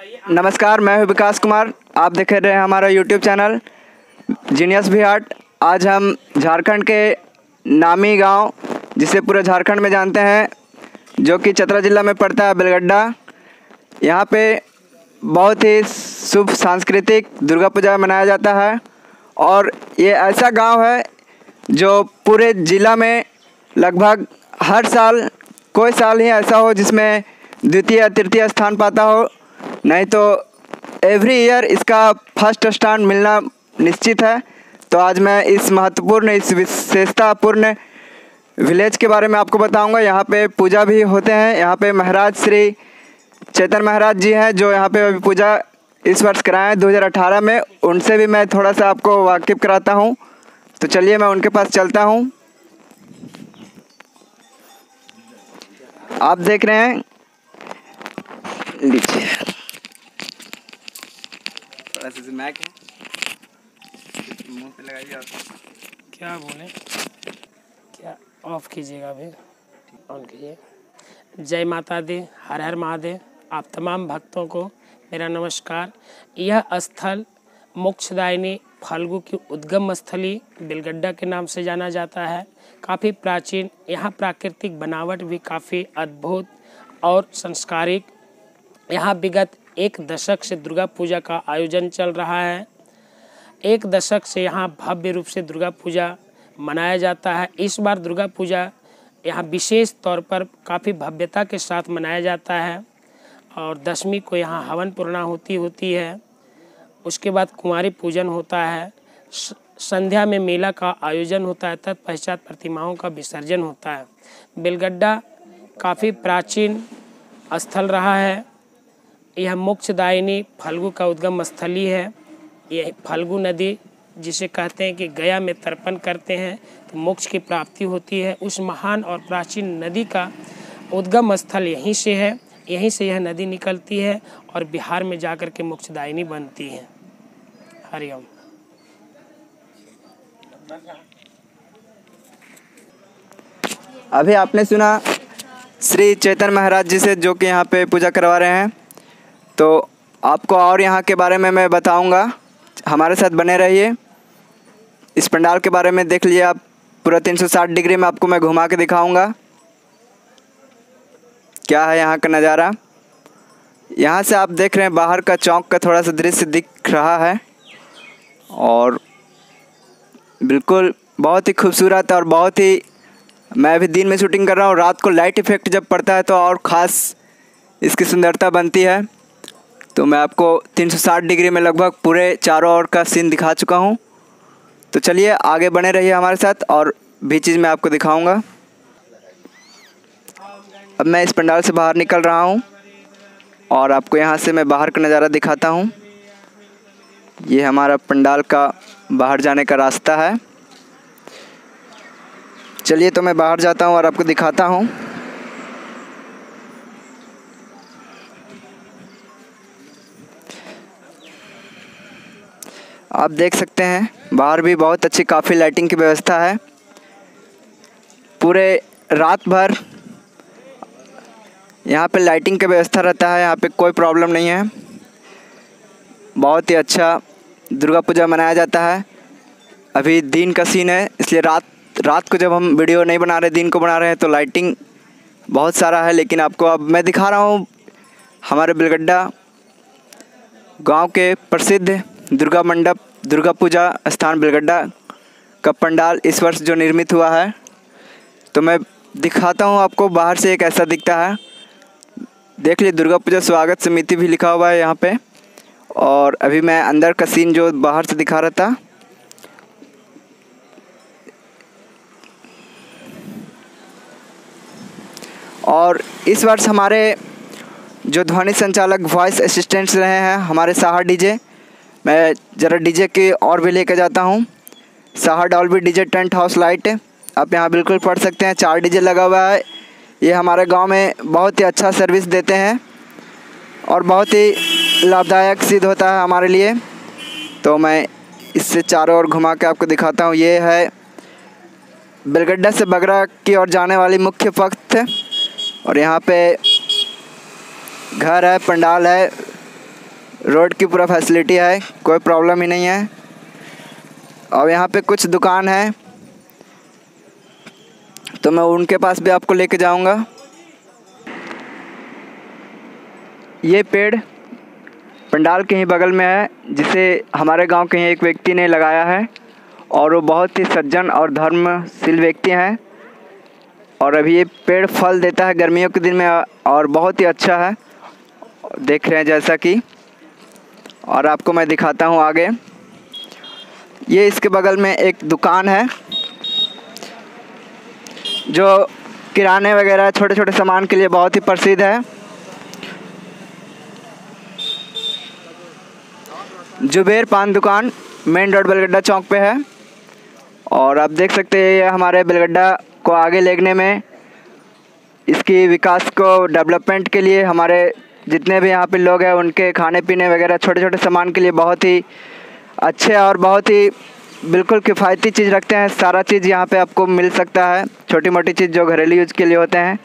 नमस्कार, मैं हूँ विकास कुमार। आप देख रहे हैं हमारा यूट्यूब चैनल जीनियस भी आर्ट आज हम झारखंड के नामी गाँव, जिसे पूरे झारखंड में जानते हैं, जो कि चतरा जिला में पड़ता है बेलगड्डा। यहाँ पे बहुत ही शुभ सांस्कृतिक दुर्गा पूजा मनाया जाता है। और ये ऐसा गाँव है, जो पूरे ज़िला में लगभग हर साल, कोई साल ही ऐसा हो जिसमें द्वितीय, तृतीय स्थान पाता हो। नहीं तो एवरी ईयर इसका फ़र्स्ट स्टैंड मिलना निश्चित है। तो आज मैं इस महत्वपूर्ण, इस विशेषतापूर्ण विलेज के बारे में आपको बताऊँगा। यहाँ पे पूजा भी होते हैं। यहाँ पे महाराज श्री चेतन महाराज जी हैं, जो यहाँ पे अभी पूजा इस वर्ष कराए 2018 में। उनसे भी मैं थोड़ा सा आपको वाकिफ कराता हूँ। तो चलिए मैं उनके पास चलता हूँ। आप देख रहे हैं। लीजिए। थोड़ा सा मैक है मुँह पे लगाइए आप। क्या बोले? क्या ऑफ़ कीजिएगा अभी? ऑन कीजिए। जय माता दी, हर हर महादेव। आप तमाम भक्तों को मेरा नमस्कार। यह स्थल मोक्षदायिनी फाल्गु की उद्गम स्थली बिलगड्डा के नाम से जाना जाता है। काफ़ी प्राचीन, यहाँ प्राकृतिक बनावट भी काफ़ी अद्भुत और संस्कारिक, यहाँ विगत एक दशक से दुर्गा पूजा का आयोजन चल रहा है। एक दशक से यहाँ भव्य रूप से दुर्गा पूजा मनाया जाता है। इस बार दुर्गा पूजा यहाँ विशेष तौर पर काफ़ी भव्यता के साथ मनाया जाता है और दशमी को यहाँ हवन पूर्णा होती होती है। उसके बाद कुंवारी पूजन होता है। संध्या में मेला का आयोजन होता है, तत्पश्चात प्रतिमाओं का विसर्जन होता है। बेलगड्डा काफ़ी प्राचीन स्थल रहा है। यह मोक्षदायिनी फल्गु का उद्गम स्थली है। यह फल्गु नदी, जिसे कहते हैं कि गया में तर्पण करते हैं तो मोक्ष की प्राप्ति होती है। उस महान और प्राचीन नदी का उद्गम स्थल यहीं से है। यहीं से यह नदी निकलती है और बिहार में जाकर के मोक्षदायिनी बनती है। हरिओम अभी आपने सुना श्री चेतन महाराज जी से, जो कि यहाँ पे पूजा करवा रहे हैं। तो आपको और यहाँ के बारे में मैं बताऊँगा। हमारे साथ बने रहिए। इस पंडाल के बारे में देख लीजिए आप। पूरा 360 डिग्री में आपको मैं घुमा के दिखाऊँगा। क्या है यहाँ का नज़ारा? यहाँ से आप देख रहे हैं बाहर का चौक का थोड़ा सा दृश्य दिख रहा है। और बिल्कुल बहुत ही खूबसूरत और बहुत ही मैं अभी दिन में शूटिंग कर रहा हूँ। रात को लाइट इफ़ेक्ट जब पड़ता है तो और ख़ास इसकी सुंदरता बनती है। तो मैं आपको 360 डिग्री में लगभग पूरे चारों ओर का सीन दिखा चुका हूँ। तो चलिए, आगे बने रहिए हमारे साथ और भी चीज़ मैं आपको दिखाऊँगा। अब मैं इस पंडाल से बाहर निकल रहा हूँ और आपको यहाँ से मैं बाहर का नज़ारा दिखाता हूँ। ये हमारा पंडाल का बाहर जाने का रास्ता है। चलिए तो मैं बाहर जाता हूँ और आपको दिखाता हूँ। आप देख सकते हैं, बाहर भी बहुत अच्छी काफ़ी लाइटिंग की व्यवस्था है। पूरे रात भर यहाँ पे लाइटिंग की व्यवस्था रहता है, यहाँ पे कोई प्रॉब्लम नहीं है। बहुत ही अच्छा दुर्गा पूजा मनाया जाता है। अभी दिन का सीन है, इसलिए रात रात को जब हम वीडियो नहीं बना रहे, दिन को बना रहे हैं तो लाइटिंग बहुत सारा है, लेकिन आपको अब मैं दिखा रहा हूँ, हमारे बिलगड्डा गाँव के प्रसिद्ध दुर्गा मंडप, दुर्गा पूजा, स्थान बिलगड्डा का पंडाल इस वर्ष जो निर्मित हुआ है। तो मैं दिखाता हूँ आपको, बाहर से एक ऐसा दिखता है। देख लीजिए, दुर्गा पूजा स्वागत समिति भी लिखा हुआ है यहाँ पे। और अभी मैं अंदर का सीन जो बाहर से दिखा रहा था। और इस वर्ष हमारे जो ध्वनि संचालक वॉइस असिस्टेंट्स रहे हैं, हमारे साहा डीजे मैं ज़रा डीजे की और भी लेकर जाता हूँ। Saha Dolby DJ tent house light. आप यहाँ बिल्कुल पढ़ सकते हैं, चार डीजे लगा हुआ है। ये हमारे गाँव में बहुत ही अच्छा सर्विस देते हैं और बहुत ही लाभदायक सिद्ध होता है हमारे लिए। तो मैं इससे चारों ओर घुमा के आपको दिखाता हूँ। ये है बेलगड्डा से बगरा की ओर जाने वाली मुख्य पथ और यहाँ पे घर है, पंडाल है रोड की पूरा फैसिलिटी है, कोई प्रॉब्लम ही नहीं है। और यहाँ पे कुछ दुकान है तो मैं उनके पास भी आपको लेके जाऊँगा। ये पेड़ पंडाल के ही बगल में है, जिसे हमारे गाँव के ही एक व्यक्ति ने लगाया है, और वो बहुत ही सज्जन और धर्मशील व्यक्ति हैं। और अभी ये पेड़ फल देता है गर्मियों के दिन में, और बहुत ही अच्छा है, देख रहे हैं जैसा कि। और आपको मैं दिखाता हूँ आगे। ये इसके बगल में एक दुकान है, जो किराने वगैरह छोटे छोटे सामान के लिए बहुत ही प्रसिद्ध है। जुबेर पान दुकान, मेन रोड, बेलगड्डा चौक पे है। और आप देख सकते हैं, ये हमारे बेलगड्डा को आगे लेने में इसकी विकास को, डेवलपमेंट के लिए हमारे जितने भी यहाँ पे लोग हैं, उनके खाने पीने वगैरह छोटे छोटे सामान के लिए बहुत ही अच्छे और बहुत ही बिल्कुल किफ़ायती चीज़ रखते हैं। सारा चीज़ यहाँ पे आपको मिल सकता है। छोटी मोटी चीज़ जो घरेलू यूज़ के लिए होते हैं।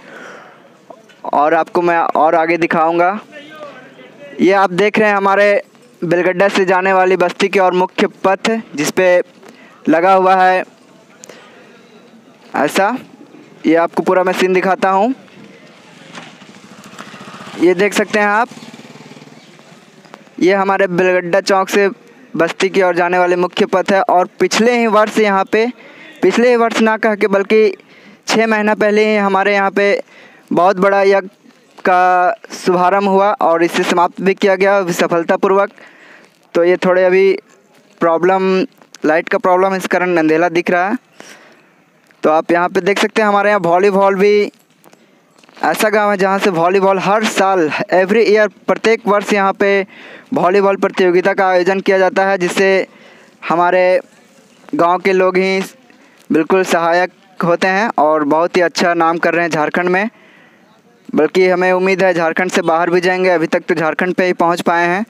और आपको मैं और आगे दिखाऊँगा। ये आप देख रहे हैं हमारे बेलगड्डा से जाने वाली बस्ती की और मुख्य पथ, जिस पे लगा हुआ है। ऐसा, ये आपको पूरा मैं सीन दिखाता हूँ। ये देख सकते हैं आप। ये हमारे बेलगड्डा चौक से बस्ती की ओर जाने वाले मुख्य पथ है और पिछले ही वर्ष यहाँ पे, पिछले ही वर्ष ना कह के बल्कि छः महीना पहले ही हमारे यहाँ पे बहुत बड़ा यज्ञ का शुभारंभ हुआ और इसे समाप्त भी किया गया सफलतापूर्वक। तो ये थोड़े अभी प्रॉब्लम, लाइट का प्रॉब्लम इस कारण अंधेला दिख रहा है। तो आप यहाँ पे देख सकते हैं हमारे यहाँ वॉलीबॉल भी ऐसा गाँव है जहाँ से वॉलीबॉल हर साल एवरी ईयर प्रत्येक वर्ष यहाँ पे वॉलीबॉल प्रतियोगिता का आयोजन किया जाता है, जिससे हमारे गाँव के लोग ही बिल्कुल सहायक होते हैं और बहुत ही अच्छा नाम कर रहे हैं झारखंड में। बल्कि हमें उम्मीद है झारखंड से बाहर भी जाएँगे, अभी तक तो झारखंड पे ही पहुँच पाए हैं।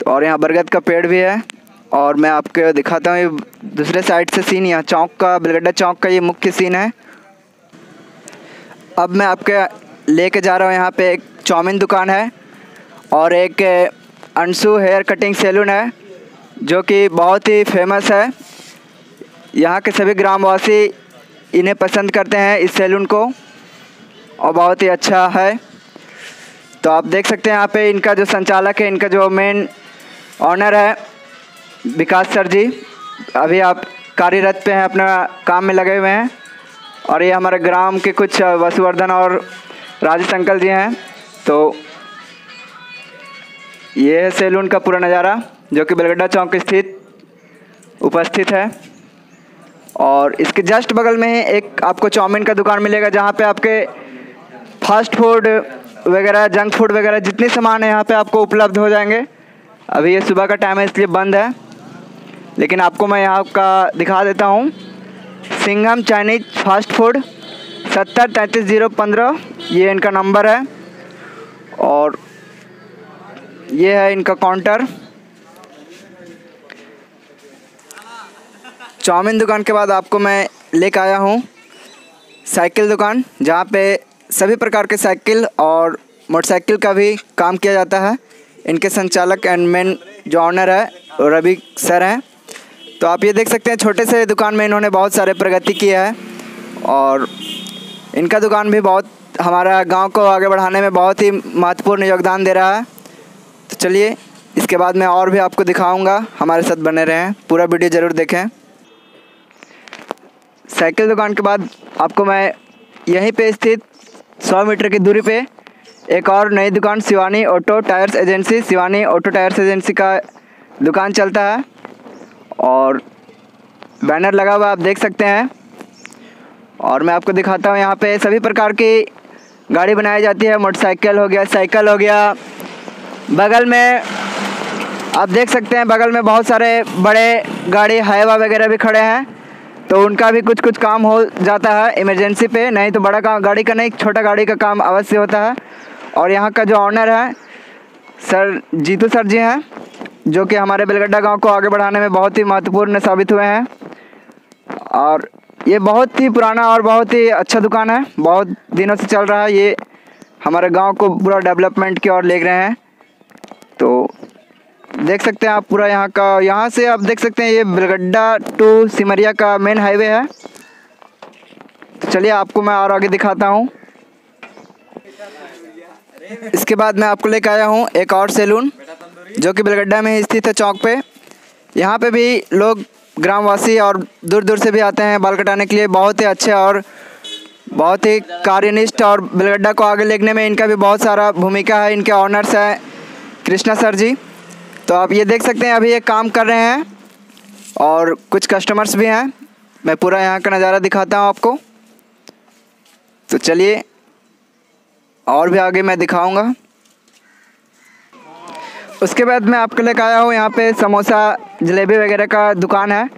तो और यहाँ बरगद का पेड़ भी है, और मैं आपको दिखाता हूँ दूसरे साइड से सीन, यहाँ चौक का, बिलगड्डा चौक का ये मुख्य सीन है। अब मैं आपके लेके जा रहा हूँ यहाँ पे एक चाउमीन दुकान है और एक अंशु हेयर कटिंग सैलून है, जो कि बहुत ही फ़ेमस है। यहाँ के सभी ग्रामवासी इन्हें पसंद करते हैं इस सैलून को और बहुत ही अच्छा है। तो आप देख सकते हैं यहाँ पे इनका जो संचालक है, इनका जो मेन ऑनर है, विकास सर जी। अभी आप कार्यरत पे हैं, अपना काम में लगे हुए हैं। और ये हमारे ग्राम के कुछ वसुवर्धन और राजेश अंकल जी हैं तो ये है सैलून का पूरा नज़ारा, जो कि बेलगड्डा चौक स्थित उपस्थित है। और इसके जस्ट बगल में ही एक आपको चाउमीन का दुकान मिलेगा, जहाँ पे आपके फास्ट फ़ूड वगैरह, जंक फ़ूड वगैरह जितने सामान है, यहाँ पे आपको उपलब्ध हो जाएँगे। अभी ये सुबह का टाइम है, इसलिए बंद है। लेकिन आपको मैं यहाँ का दिखा देता हूँ। सिंघम चाइनीज़ फास्ट फ़ूड, सत्तर तैंतीस ज़ीरो पंद्रह, ये इनका नंबर है। और ये है इनका काउंटर। चाउमीन दुकान के बाद आपको मैं लेकर आया हूँ। साइकिल दुकान, जहाँ पे सभी प्रकार के साइकिल और मोटरसाइकिल का भी काम किया जाता है। इनके संचालक एंड मेन जो ऑनर है रवि सर हैं। तो आप ये देख सकते हैं, छोटे से दुकान में इन्होंने बहुत सारे प्रगति किया है और इनका दुकान भी बहुत, हमारा गाँव को आगे बढ़ाने में बहुत ही महत्वपूर्ण योगदान दे रहा है। तो चलिए, इसके बाद मैं और भी आपको दिखाऊँगा, हमारे साथ बने रहें, पूरा वीडियो ज़रूर देखें। साइकिल दुकान के बाद आपको मैं यहीं पे स्थित 100 मीटर की दूरी पे एक और नई दुकान, Shivani auto tyres agency, Shivani auto tyres agency का दुकान चलता है। और बैनर लगा हुआ आप देख सकते हैं। और मैं आपको दिखाता हूँ, यहाँ पे सभी प्रकार की गाड़ी बनाई जाती है। मोटरसाइकिल हो गया, साइकिल हो गया। बगल में आप देख सकते हैं, बगल में बहुत सारे बड़े गाड़ी, हाईवा वगैरह भी खड़े हैं। तो उनका भी कुछ कुछ काम हो जाता है इमरजेंसी पे। नहीं तो बड़ा काम गाड़ी का नहीं, छोटा गाड़ी का काम अवश्य होता है। और यहाँ का जो ऑनर है, सर, जीतू सर जी हैं। जो कि हमारे बेलगड्डा गाँव को आगे बढ़ाने में बहुत ही महत्वपूर्ण साबित हुए हैं। और ये बहुत ही पुराना और बहुत ही अच्छा दुकान है। बहुत दिनों से चल रहा है ये। हमारे गाँव को पूरा डेवलपमेंट की ओर ले रहे हैं। तो देख सकते हैं आप पूरा यहाँ का, यहाँ से आप देख सकते हैं ये बिलगड्डा टू सिमरिया का मेन हाईवे है। तो चलिए आपको मैं और आगे दिखाता हूँ। इसके बाद मैं आपको लेकर आया हूँ एक और सैलून। जो कि बिलगड्डा में स्थित है चौक पे। यहाँ पे भी लोग ग्रामवासी और दूर दूर से भी आते हैं बाल कटाने के लिए। बहुत ही अच्छे और बहुत ही कार्यनिष्ठ और बिलगड्डा को आगे लेने में इनका भी बहुत सारा भूमिका है। इनके ऑनर्स हैं कृष्णा सर जी। तो आप ये देख सकते हैं, अभी ये काम कर रहे हैं और कुछ कस्टमर्स भी हैं। मैं पूरा यहाँ का नज़ारा दिखाता हूँ आपको। तो चलिए और भी आगे मैं दिखाऊँगा। उसके बाद मैं आपके लेकर आया हूँ यहाँ पे समोसा, जलेबी वगैरह का दुकान है।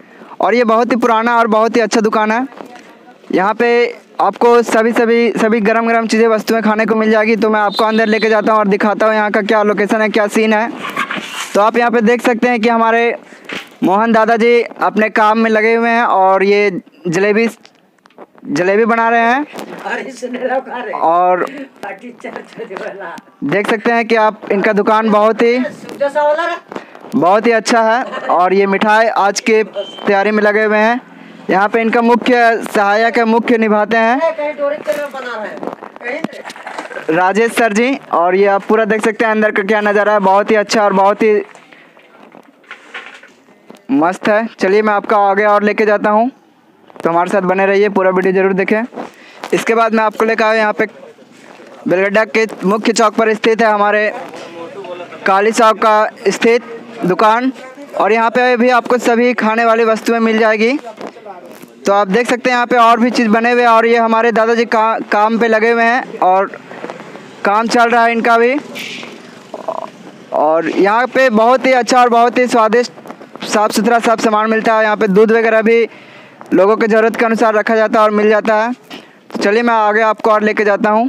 और ये बहुत ही पुराना और बहुत ही अच्छा दुकान है। यहाँ पे आपको सभी सभी सभी गरम गरम चीज़ें, वस्तुएँ खाने को मिल जाएगी। तो मैं आपको अंदर लेके जाता हूँ और दिखाता हूँ यहाँ का क्या लोकेशन है, क्या सीन है। तो आप यहाँ पे देख सकते हैं कि हमारे मोहन दादाजी अपने काम में लगे हुए हैं और ये जलेबी जलेबी बना रहे हैं। और देख सकते हैं कि आप इनका दुकान बहुत ही बहुत ही अच्छा है। और ये मिठाई आज के तैयारी में लगे हुए हैं। यहाँ पे इनका मुख्य सहायक है मुख्य निभाते हैं। राजेश सर जी और ये आप पूरा देख सकते हैं अंदर का क्या नज़ारा है। बहुत ही अच्छा और बहुत ही मस्त है। चलिए मैं आपका आगे और लेके जाता हूँ। तो हमारे साथ बने रहिए पूरा वीडियो ज़रूर देखें। इसके बाद मैं आपको लेकर आया यहाँ पे बेलगड्डा के मुख्य चौक पर स्थित है हमारे काली चौक का स्थित दुकान। और यहाँ पे भी आपको सभी खाने वाली वस्तुएँ मिल जाएगी। तो आप देख सकते हैं यहाँ पे और भी चीज़ बने हुए हैं और ये हमारे दादाजी का, काम पे लगे हुए हैं और काम चल रहा है इनका भी। और यहाँ पे बहुत ही अच्छा और बहुत ही स्वादिष्ट साफ़ सुथरा सब सामान मिलता है। यहाँ पे दूध वगैरह भी लोगों के ज़रूरत के अनुसार रखा जाता है और मिल जाता है। तो चलिए मैं आगे आपको और लेके जाता हूँ।